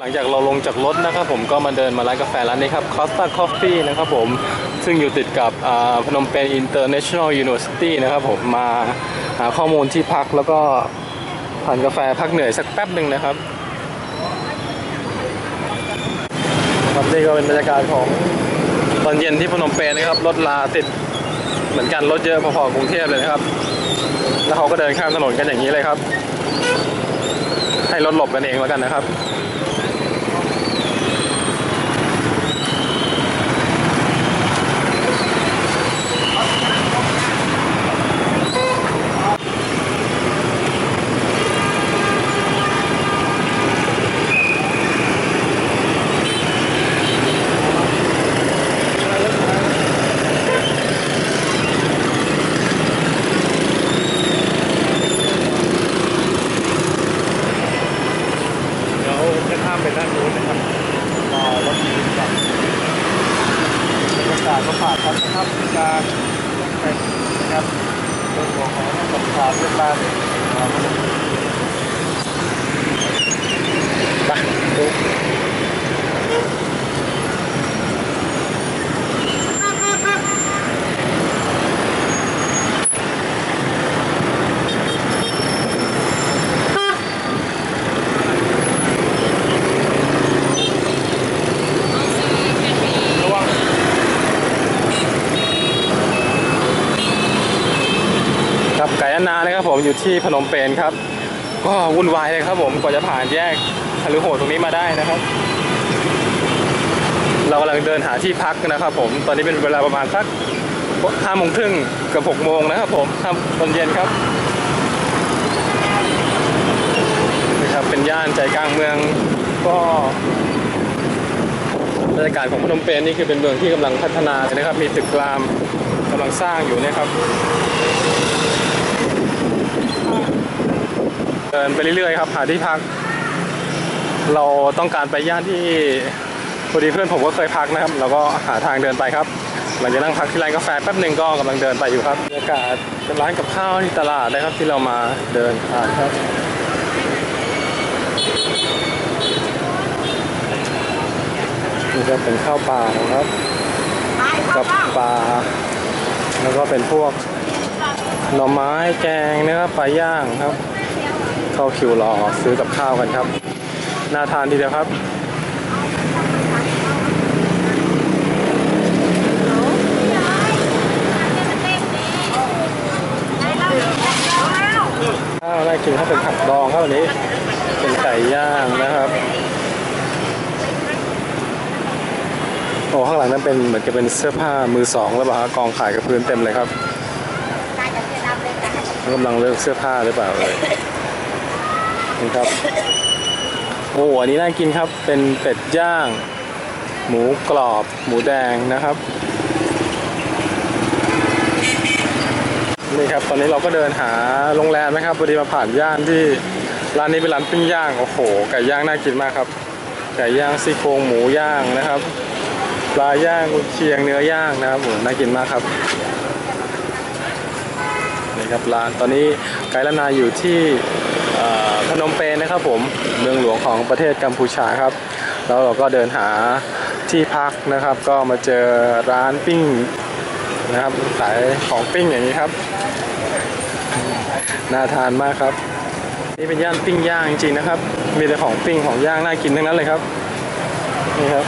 หลังจากเราลงจากรถนะครับผมก็มาเดินมาร้านกาแฟร้านนี้ครับ Costa Coffee นะครับผมซึ่งอยู่ติดกับอ่าพนมเปญ International University นะครับผมมาหาข้อมูลที่พักแล้วก็ทานกาแฟพักเหนื่อยสักแป๊บหนึ่งนะครับครับนี่ก็เป็นบรรยากาศของตอนเย็นที่พนมเปญนะครับรถลาติดเหมือนกันรถเยอะพอๆกับกรุงเทพเลยนะครับ แล้วเขาก็เดินข้ามถนนกันอย่างนี้เลยครับ ให้รถหลบกันเองแล้วกันนะครับ เดี๋ยวจะข้ามไปด้านนู้นนะครับรอรถยืนก่อน บรรยากาศก็ผ่านครับนะครับการเปนะครับเรื่องของของสงครามเรื่องบ้านครับไปดูระวังครับไก่อั นนานะครับผมอยู่ที่พนมเปญครับ ก็วุ่นวายเลยครับผมกว่าจะผ่านแยกฮารุโหดตรงนี้มาได้นะครับ เรากำลังเดินหาที่พักนะครับ ผมตอนนี้เป็นเวลาประมาณสักห้าโมงครึ่งกับหกโมงนะครับผมครับตอนเย็นครับนี่ครับเป็นย่านใจกลางเมืองก็บรรยากาศของพนมเปญนี่คือเป็นเมืองที่กำลังพัฒนาเลยนะครับ มีตึกรามกำลังสร้างอยู่นะครับ ดินไปเรื่อยๆครับหาที่พัก เราต้องการไปย่านที่พอดีเพื่อนผมก็เคยพักนะครับ เราก็หาทางเดินไปครับหลังจากนั่งพักที่ร้านกาแฟแป๊บหนึ่งก็กำลังเดินไปอยู่ครับบรรยากาศเป็นร้านกับข้าวที่ตลาดนะครับที่เรามาเดินผ่านครับนี่ก็เป็นข้าวปลาครับกับปลาแล้วก็เป็นพวกหน่อไม้แกงเนะครับปลาย่างครับ เข้าคิวรอซื้อกับข้าวกันครับ น่าทานทีเดียวครับข้าวน่ากินถ้าเป็นผักดองครับวันนี้ เป็นไก่ย่างนะครับโอ้ข้างหลังนั้นเป็นเหมือนจะเป็นเสื้อผ้ามือสองแล้วเปล่าฮะกองขายกับพื้นเต็มเลยครับกำลังเลือกเสื้อผ้าหรือเปล่าเลย นี่ครับ โอ้อันนี้น่ากินครับ เป็นเป็ดย่าง หมูกรอบ หมูแดงนะครับ นี่ครับ ตอนนี้เราก็เดินหาโรงแรมนะครับพอดีมาผ่านย่านที่ร้านนี้เป็นร้านปิ้งย่าง โอ้โห ไก่ย่างน่ากินมากครับ ไก่ย่างซี่โครงหมูย่างนะครับปลาย่างกุนเชียงเนื้อย่างนะครับโอ้น่ากินมากครับนี่ครับร้านตอนนี้ไกด์ละนาอยู่ที่ พนมเปญนะครับผมเมืองหลวงของประเทศกัมพูชาครับ แล้วเราก็เดินหาที่พักนะครับ ก็มาเจอร้านปิ้งนะครับขายของปิ้งอย่างนี้ครับน่าทานมากครับ นี่เป็นย่านปิ้งย่างจริงๆนะครับ มีแต่ของปิ้งของย่างน่ากินทั้งนั้นเลยครับนี่ครับ